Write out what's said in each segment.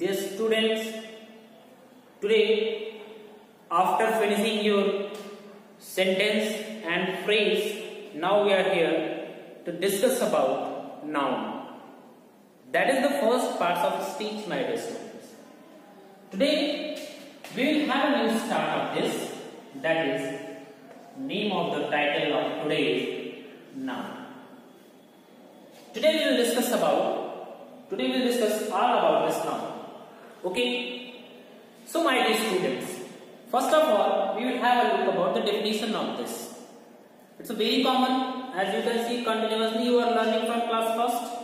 Dear students, today after finishing your sentence and phrase, now we are here to discuss about noun. That is the first part of speech, my dear students. Today we will have a new start of this, that is name of the title of today's noun. Today we will discuss about Today we will discuss all about this noun. Okay. So my dear students, first of all we will have a look about the definition of this. It's a very common as you can see continuously you are learning from class first.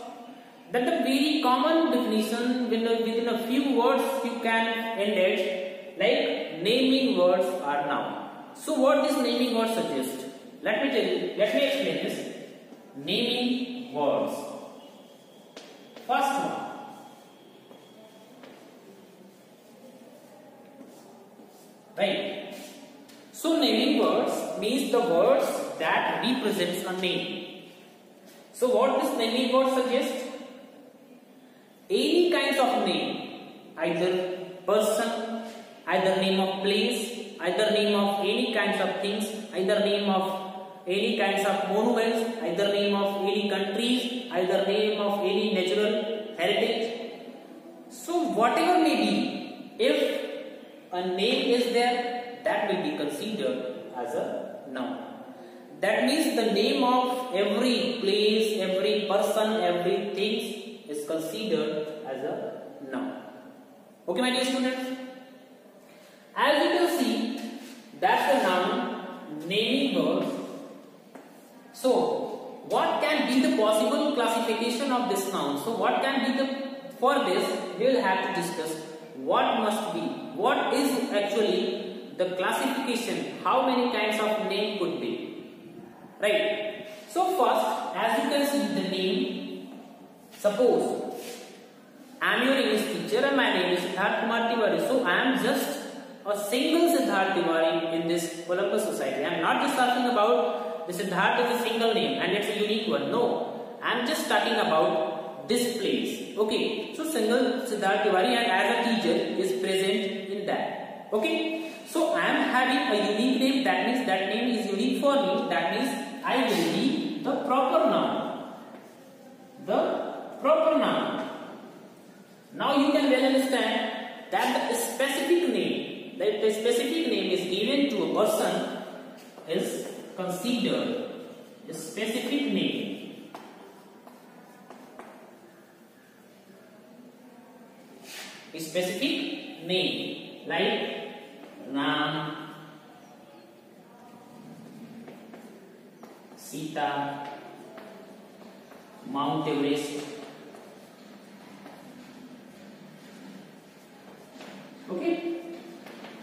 That the very common definition within a few words you can end it like naming words are noun. So what this naming word suggest? Let me tell you, let me explain this. Naming words. First one. Right. So naming words means the words that represents a name. So what this naming word suggests? Any kinds of name, either person, either name of place, either name of any kinds of things, either name of any kinds of monuments, either name of any countries, either name of any natural heritage. So whatever may be, if a name is there, that will be considered as a noun. That means the name of every place, every person, everything is considered as a noun. Okay, my dear students? As you can see, that's the noun naming words so, what can be the possible classification of this noun? So, what can be the, for this, we will have to discuss what must be, what is actually the classification, how many kinds of name could be. Right. So, first, as you can see the name, suppose I am your English teacher and my name is Siddharth Kumar Tiwari. So, I am just a single Siddharth Tiwari in this Columbus society. I am not just talking about the Siddharth is a single name and it's a unique one. No, I am just talking about this place. Okay, so single Siddharth Tiwari and as a teacher is present in that. Okay, so I am having a unique name. That means that name is unique for me. That means I will be the proper noun. The proper noun. Now you can well understand that the specific name, that the specific name is given to a person is considered a specific name specific name like Ram, Sita, Mount Everest. Okay,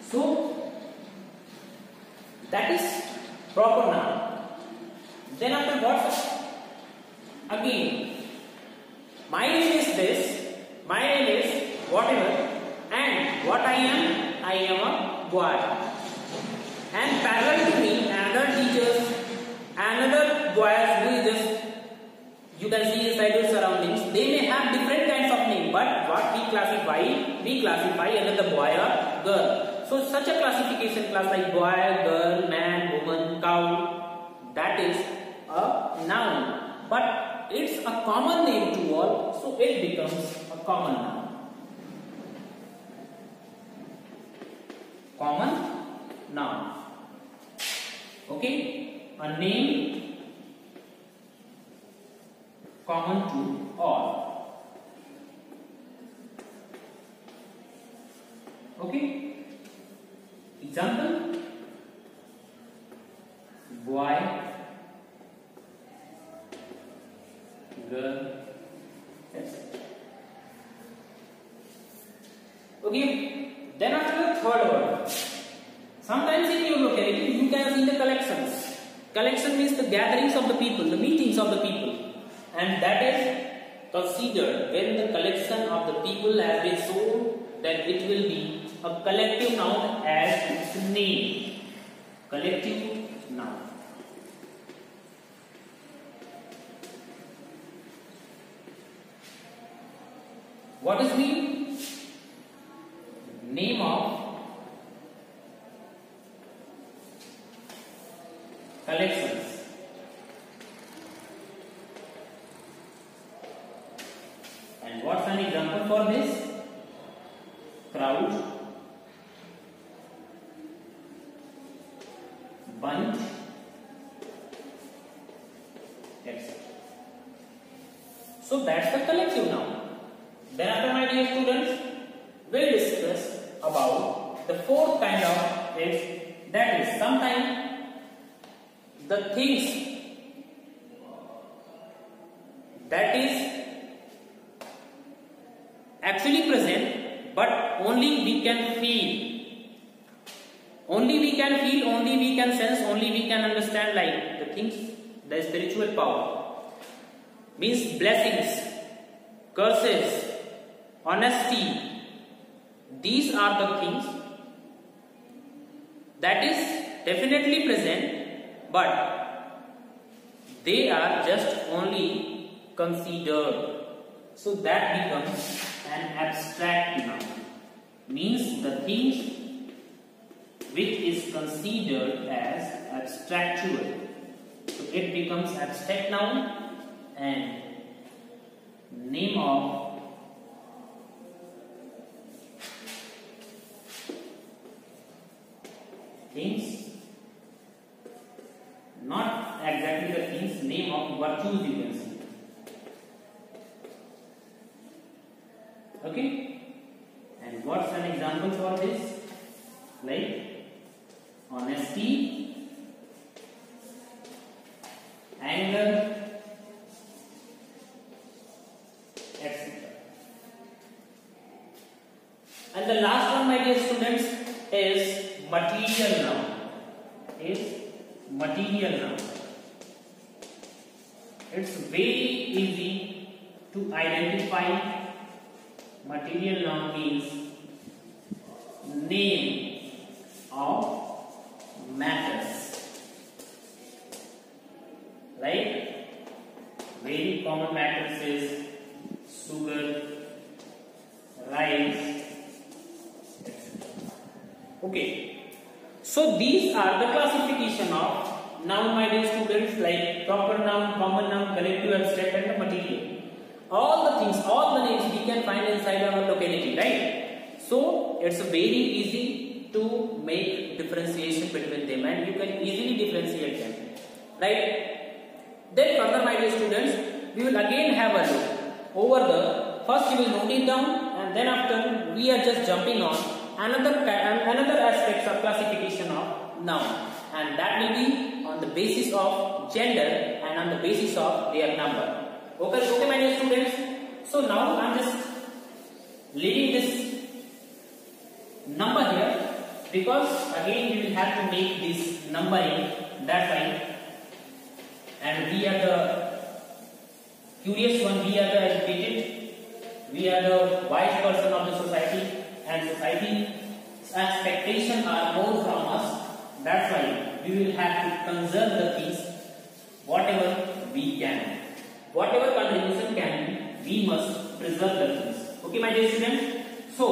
so that is proper noun. Then after what? Again, my name is this, my name is whatever, and what I am, I am a boy. And parallel to me, another teachers, another boys who is just, you can see inside your surroundings, they may have different kinds of name, but what we classify, we classify another boy or girl. So such a classification class like boy, girl, man, woman, cow, that is a noun. But it's a common name to all, so it becomes a common noun. Common noun. Okay, a name common to all. Okay. Example boy, girl. Yes. Okay. Then after the third word. Sometimes in your locality you can see the collections. Collection means the gatherings of the people, the meetings of the people. And that is considered when the collection of the people has been shown then it will be a collective noun as its name. Collective noun. What is mean? Name of collections. And what's an example for this? Crowd, bunch. So that's the collective now. Then after my dear students, we'll discuss about the fourth kind of is that is sometimes the things that is actually present but only we can feel. Only we can feel only we can sense only we can understand like the things the spiritual power. Means blessings curses honesty. These are the things that is definitely present but they are just only considered. So that becomes an abstract noun. Means the things which is considered as abstractual. So it becomes abstract noun and name of things not exactly the things name of virtues you can okay and what's an example for this like honesty anger etc and the last one my dear students is material noun is material noun. It's very easy to identify material noun means name of matters. Right? Very common matters is sugar, rice, Okay. So these are the classification of noun my dear students like proper noun, common noun, collective abstract and material. All the things, all the names we can find inside our locality, right? So it's very easy to make differentiation between them and you can easily differentiate them. Right? Then further my dear students, we will again have a look over the first you will note it down and then after we are just jumping on another another aspects of classification of noun and that will be on the basis of gender and on the basis of their number okay okay my dear students so now i'm just leaving this number here because again we will have to make this numbering that time and we are the curious one we are the educated we are the wise person of the society and society expectation are more from us. That's why we will have to conserve the things whatever we can. Whatever contribution can be, we must preserve the things. Okay, my dear students? So,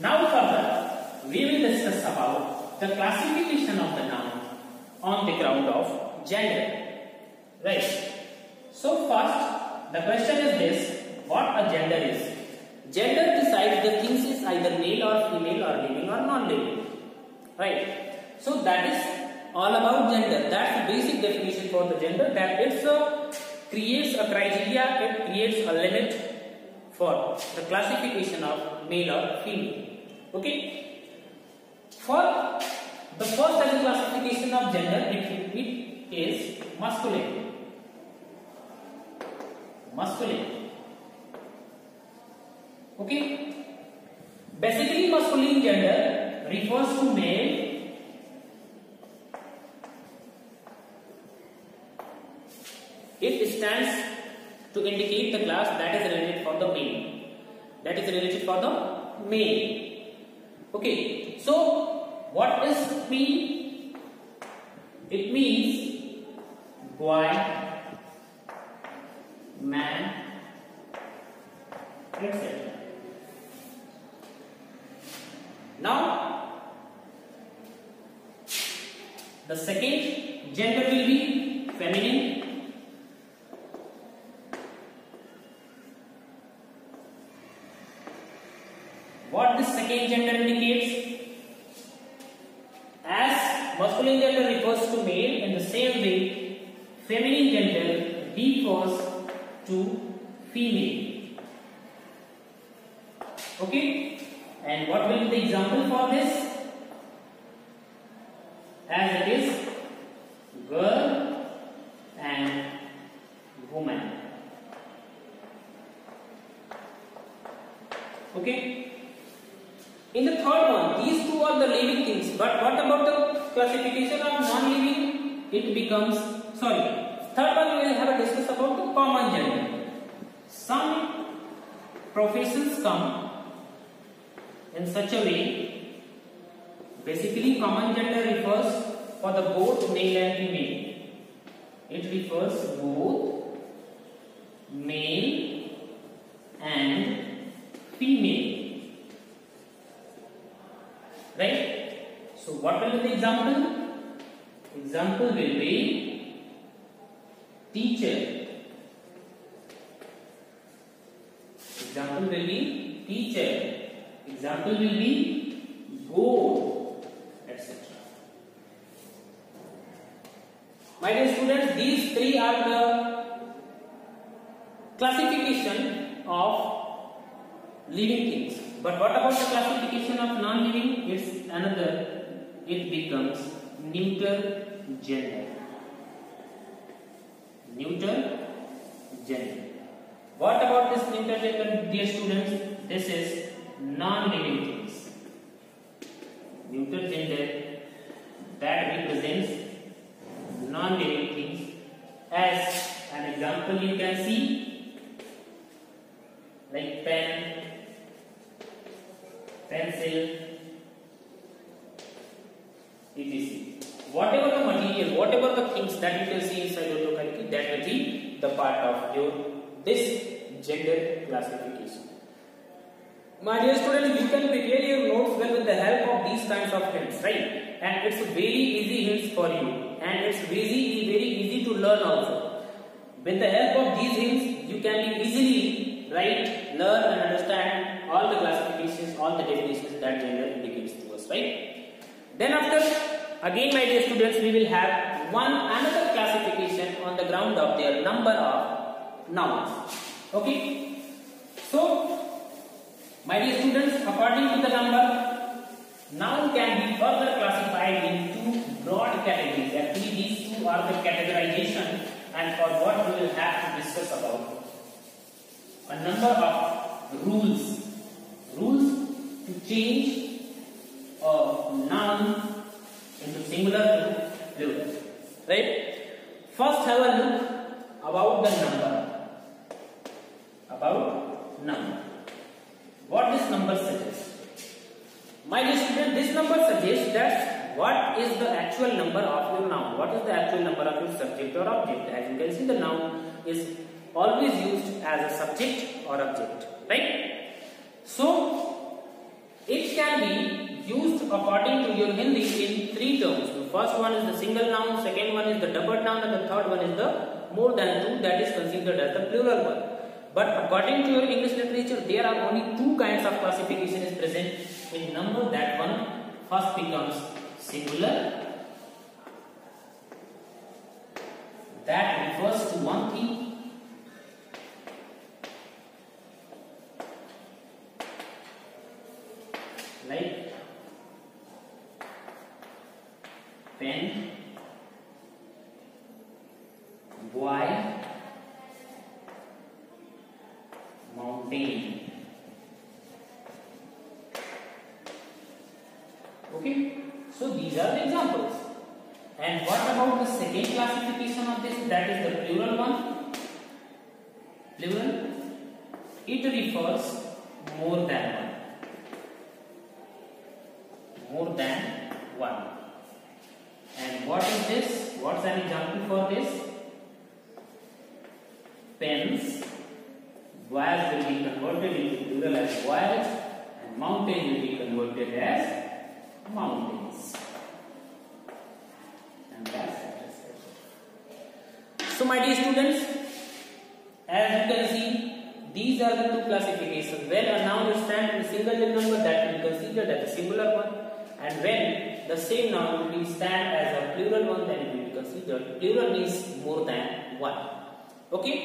now further, we will discuss about the classification of the noun on the ground of gender. Right. So, first, the question is this, what a gender is? Gender decides the things is either male or female or living or non-living. Right. So that is all about gender. That's the basic definition for the gender. That it's a uh, creates a criteria. It creates a limit for the classification of male or female. Okay. For the first as a classification of gender, it, it is masculine. Masculine. Okay. Basically, masculine gender refers to male It stands to indicate the class that is related for the male. That is related for the male. Okay. So, what does mean? It means boy, man, etc. Now, the second gender will be feminine. What this second gender indicates? As masculine gender refers to male, in the same way, feminine gender refers to female. Okay? And what will be the example for this? As it is girl and woman. Okay? In the third one, these two are the living things. But what about the classification of non-living? It becomes, sorry, third one we will have a discuss about the common gender. Some professions come in such a way basically common gender refers for the both male and female it refers both male and female right so what will be the example example will be teacher example will be teacher Example will be go, etc. My dear students, these three are the classification of living things. But what about the classification of non-living? It's another. It becomes neuter gender. Neuter gender. What about this neuter gender, dear students? This is non-living things. Neuter gender that represents non-living things. As an example you can see like pen, pencil, etc. Whatever the material, whatever the things that you can see inside your locality, that will be the part of your this gender classification. My dear students, you can prepare your notes well with the help of these kinds of hints, right? And it's very easy hints for you. And it's very, very easy to learn also. With the help of these hints, you can easily write, learn and understand all the classifications, all the definitions that gender indicates to us, right? Then after, again my dear students, we will have one another classification on the ground of their number of nouns. Okay? So, my dear students, according to the number, noun can be further classified in two broad categories. Actually, these two are the categorization and for what we will have to discuss about. A number of rules. Rules to change a noun into singular to plural. Right? First have a look about the number. About number. What this number suggests? My dear student, this number suggests that what is the actual number of your noun? What is the actual number of your subject or object? As you can see, the noun is always used as a subject or object, right? So, it can be used according to your Hindi in three terms. The first one is the single noun, second one is the double noun, and the third one is the more than two that is considered as the plural one. But according to your English literature, there are only two kinds of classification is present in number. That one first becomes singular. That refers to one thing. Like pen, boy, mountain. Okay, so these are the examples. And what about the second classification of this? That is the plural one. Plural. It refers more than one. More than one. And what is this? What's an example for this? Pens, boys will be converted into plural as boys and mountain will be converted as mountains. And that's So my dear students, as you can see, these are the two classifications. When a noun stands in a single number, that will be considered as a singular one. And when the same noun will be stand as a plural one, then it will be considered. Plural means more than one. Okay.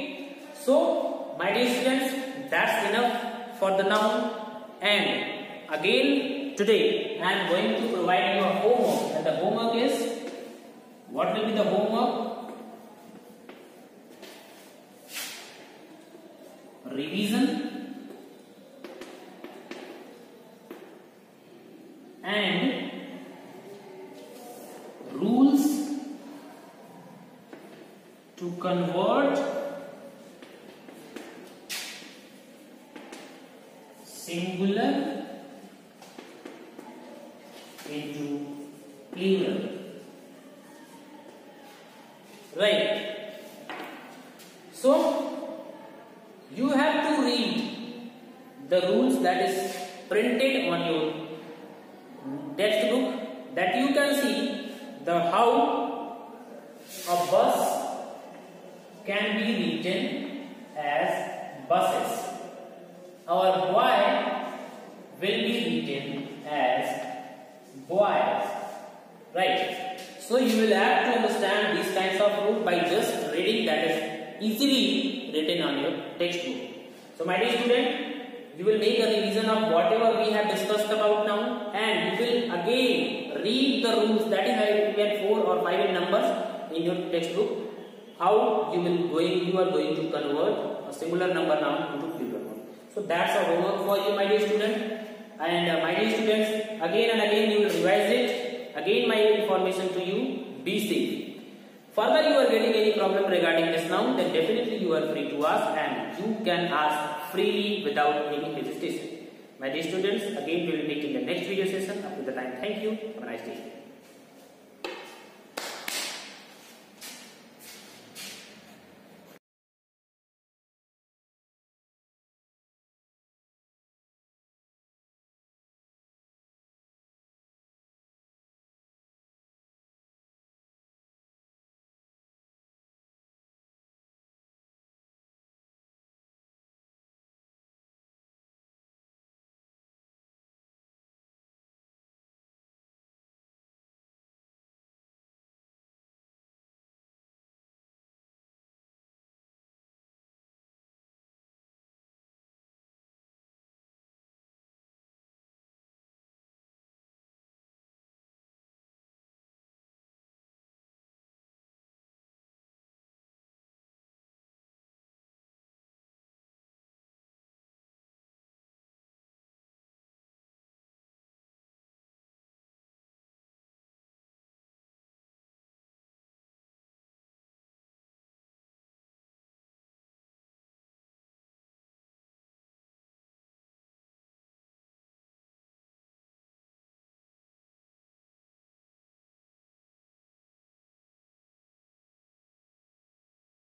So, my dear students, that's enough for the noun. And again, today I am going to provide you a homework. And the homework is what will be the homework? Revision and rules to convert singular into plural right so you have to read the rules that is printed on your textbook that you can see the how a bus can be written as buses our boy will be written as boys right so you will have to understand these kinds of rules by just reading that is easily written on your textbook. So my dear student, you will make a revision of whatever we have discussed about now and you will again read the rules. That is I will 4 or 5 in numbers in your textbook. How you will going you are going to convert a singular number noun into plural. So that's a homework for you my dear student. And uh, my dear students again and again you will revise it. Again my information to you. Be safe. Further you are getting any problem regarding this noun then definitely you are free to ask and you can ask freely without any hesitation. My dear students again we will meet in the next video session. Up to the time thank you. Have a nice day.